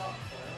thoughtful.